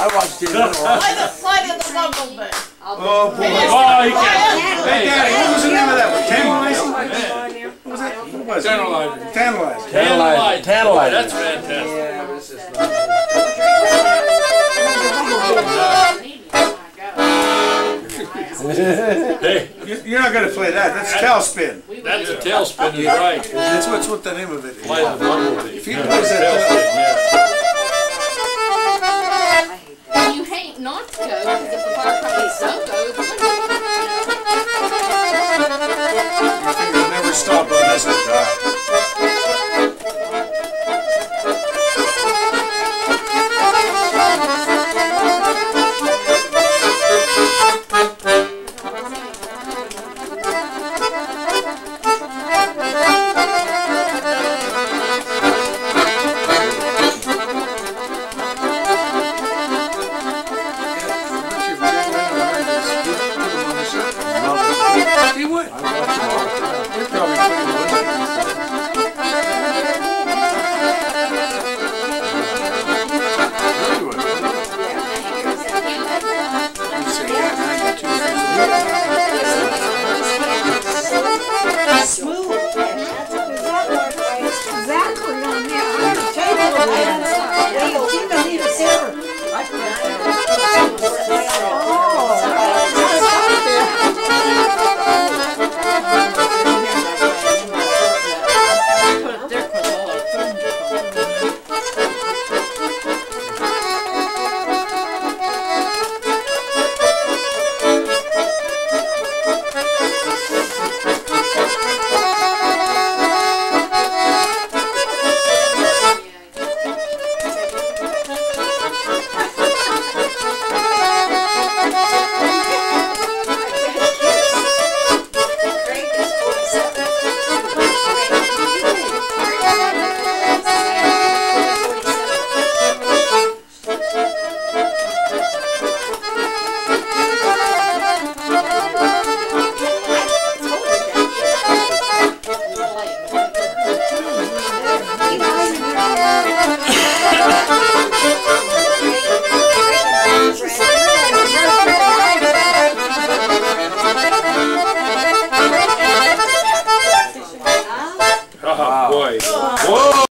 I watched it. Oh, Play the, play the bumblebee. Oh, boy. Oh, he can't. Hey, Daddy, what was the name of that one? Tantalizing? Man. What was it? What was it? Tantalizing. Tantalizing. Tantalizing. Tantalizing. That's fantastic. Yeah, but it's just not. Hey, You- You're not gonna play that. That's tailspin. that's a tailspin is right. That's what's what the name of it is. Play the bumblebee. If he plays that, Tailspin, yeah. Not to. Go if the fire He would.